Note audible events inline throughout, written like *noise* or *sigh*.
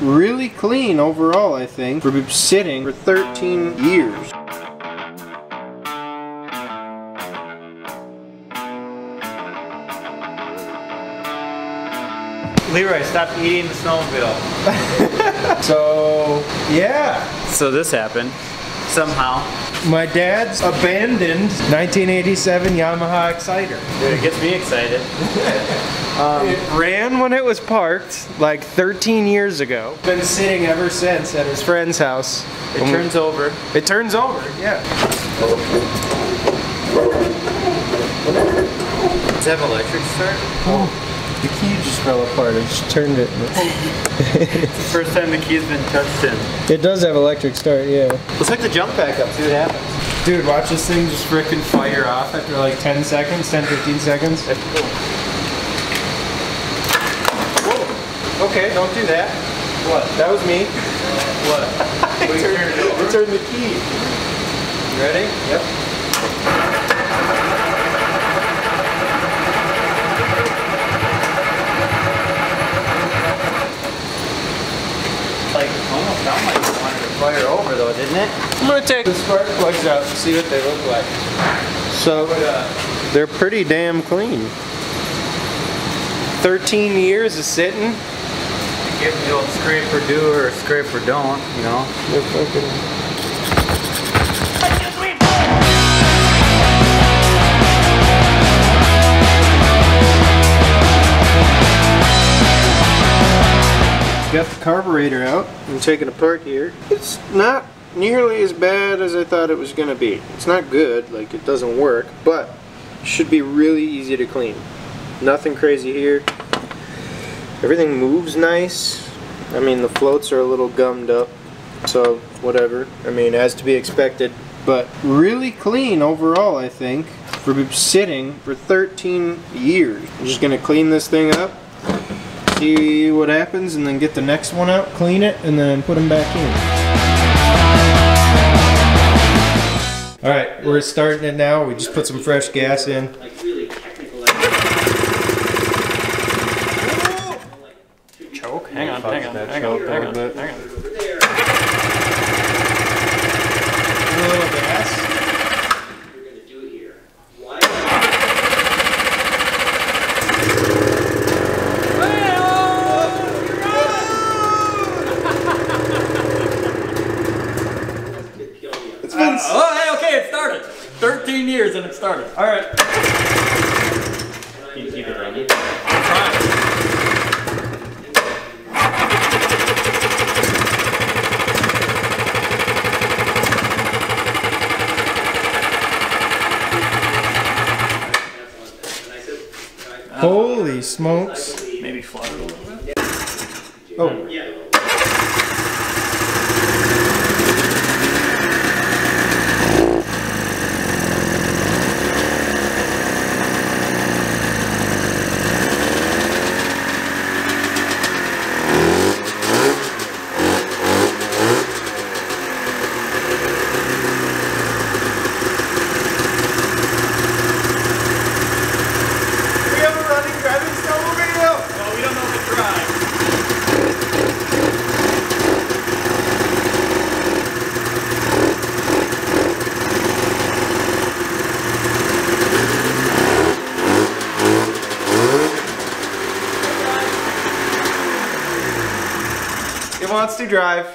really clean overall, I think, for sitting for 13 years. Leroy, stop eating the snowmobile. *laughs* So, yeah. So this happened somehow. My dad's abandoned 1987 Yamaha Exciter. Dude, it gets me excited. *laughs* Um, it ran when it was parked like 13 years ago. Been sitting ever since at his friend's house. It turns over. It turns over, yeah. Does it have electric start? Oh. The key just fell apart. I just turned it. *laughs* it's the First time the key's been touched in. It does have electric start, yeah. Let's hook the jump back up, see what happens. Dude, watch this thing just frickin' fire off after like 10 seconds, 10, 15 seconds. Whoa. Okay, don't do that. What? That was me. Uh, what? *laughs* I turned, I turned the key. You ready? Yep. Like, almost sound like it fire over though, didn't it? I'm gonna take the spark plugs out and see what they look like. So, uh, they're pretty damn clean. 13 years of sitting. Give them the old scrape or do or scrape or don't, you know? They're fucking... Got the carburetor out and taken apart here. It's not nearly as bad as I thought it was gonna be. It's not good, like it doesn't work, but should be really easy to clean. Nothing crazy here. Everything moves nice. I mean, the floats are a little gummed up, so whatever. I mean, as to be expected, but really clean overall, I think, for sitting for 13 years. I'm just gonna clean this thing up, see what happens, and then get the next one out, clean it, and then put them back in. All right, we're starting it now. We just put some fresh gas in. Choke? Hang on, hang on, hang on, hang on, hang on. A little gas. It's been uh, Oh, hey, okay, it started. 13 years and it started. All right. Can you keep it running? I'm holy smokes. Maybe flutter a little bit. Oh, we have a running driving snowmobile. Well, we don't know if it drives. It wants to drive.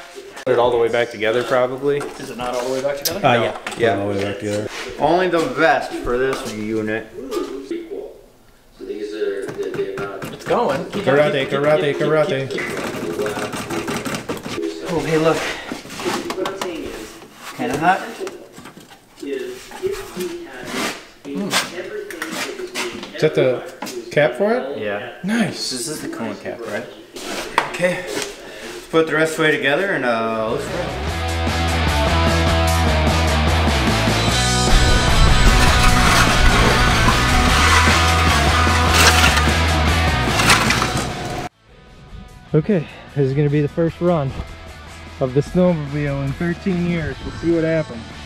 Put it all the way back together, probably. Is it not all the way back together? Uh, yeah. Yeah. all the way back together. Only the vest for this unit. So these are the, the amount It's going. Keep- Karate, keep- keep- karate, keep- keep- karate. keep- keep- of the lab. Oh, hey, look. What I'm saying is, Kinda hot. is if we had everything that was being Is that the cap for it? Yeah. Nice. This is the cone cap, right? Okay. Put the rest of the way together and uh, let's roll. Okay, this is gonna be the first run of the snowmobile in 13 years. We'll see what happens.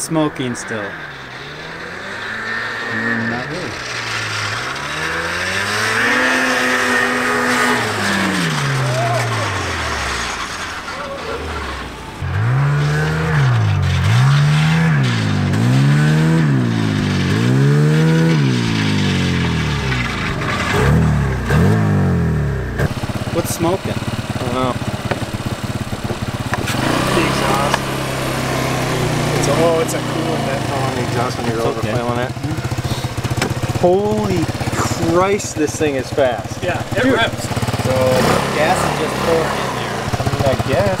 Smoking still? Mm, not really. What's smoking? I don't know. The exhaust. It's a, oh, it's a coolant that on the exhaust when you're okay. overfilling it. Holy Christ, this thing is fast. Yeah, it Dude. rips. So gas is just pouring in there. I mean, I guess.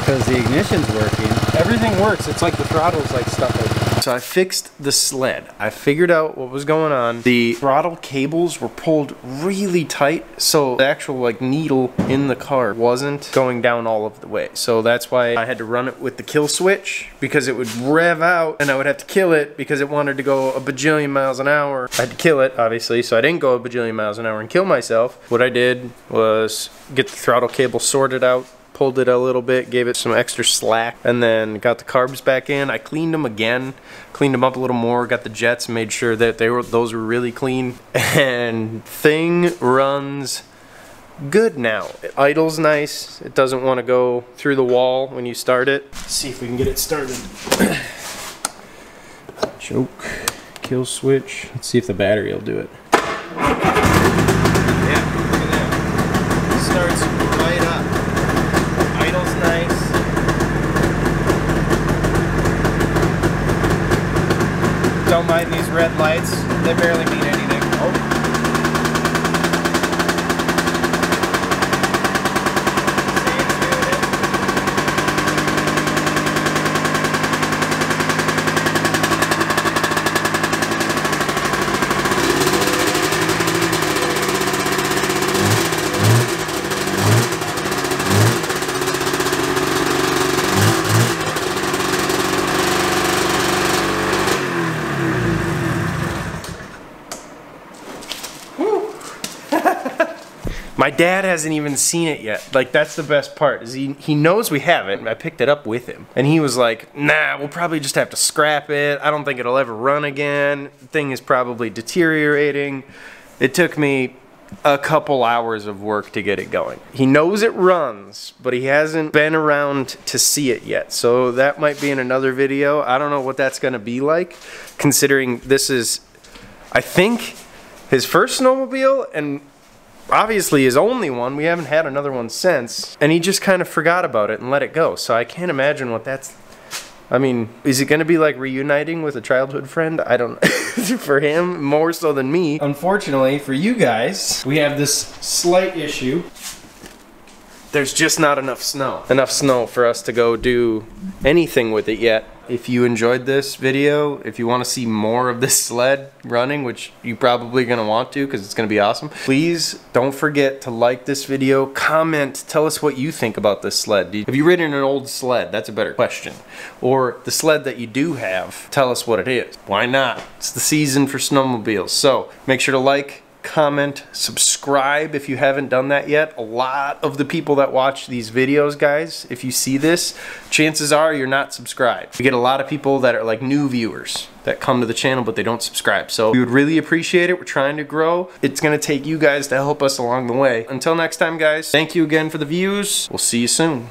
Because the ignition's working. Everything works. It's like the throttle's like stuck like So I fixed the sled. I figured out what was going on. The throttle cables were pulled really tight, so the actual like needle in the car wasn't going down all of the way. So that's why I had to run it with the kill switch because it would rev out and I would have to kill it because it wanted to go a bajillion miles an hour. I had to kill it, obviously, so I didn't go a bajillion miles an hour and kill myself. What I did was get the throttle cable sorted out pulled it a little bit, gave it some extra slack, and then got the carbs back in. I cleaned them again, cleaned them up a little more, got the jets, made sure that they were those were really clean, *laughs* and thing runs good now. It idles nice. It doesn't want to go through the wall when you start it. Let's see if we can get it started. *coughs* Choke, kill switch. Let's see if the battery will do it. Yeah, look at that. Starts right up. Idle's nice. Don't mind these red lights. They barely mean anything. Oh. Save's doing it. My dad hasn't even seen it yet. Like that's the best part. Is he he knows we have it. I picked it up with him. And he was like, "Nah, we'll probably just have to scrap it. I don't think it'll ever run again. Thing is probably deteriorating." It took me a couple hours of work to get it going. He knows it runs, but he hasn't been around to see it yet. So that might be in another video. I don't know what that's going to be like considering this is I think his first snowmobile and obviously his only one. We haven't had another one since. And he just kind of forgot about it and let it go. So I can't imagine what that's. I mean, is it going to be like reuniting with a childhood friend? I don't *laughs* For him, more so than me. Unfortunately, for you guys, we have this slight issue. There's just not enough snow. Enough snow for us to go do anything with it yet. If you enjoyed this video, if you want to see more of this sled running, which you probably going to want to because it's going to be awesome, please don't forget to like this video, comment, tell us what you think about this sled. Have you ridden an old sled? That's a better question. Or the sled that you do have, tell us what it is. Why not? It's the season for snowmobiles. So make sure to like, comment, subscribe if you haven't done that yet. A lot of the people that watch these videos, guys, if you see this, chances are you're not subscribed. We get a lot of people that are like new viewers that come to the channel but they don't subscribe. So we would really appreciate it. We're trying to grow. It's gonna take you guys to help us along the way. Until next time, guys, thank you again for the views. We'll see you soon.